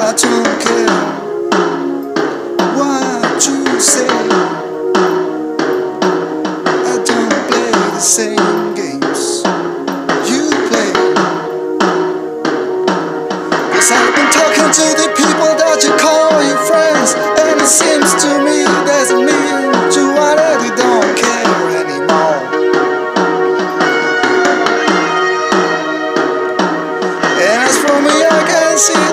I don't care you say. I don't play the same games you I've been talking to the people that you call your friends, and it seems to me that you don't care anymore. And as for me, I can see.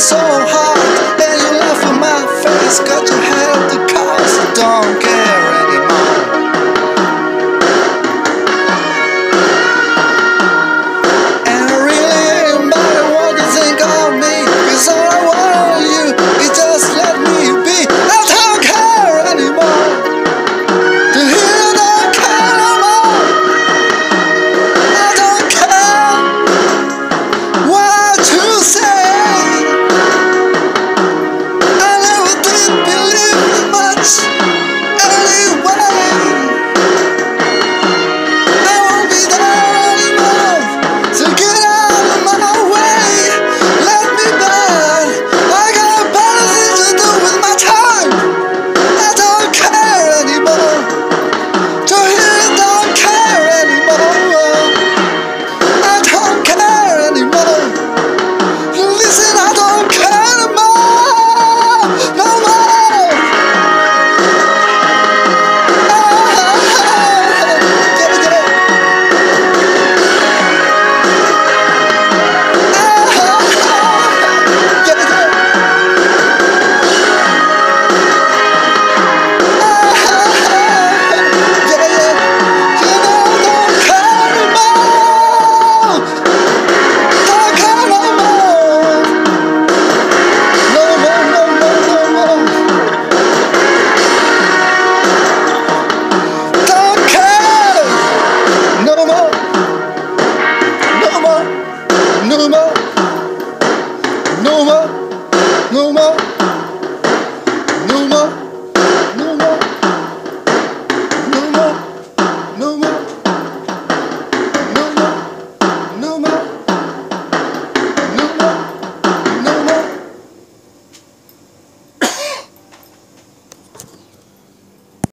soul. Amen.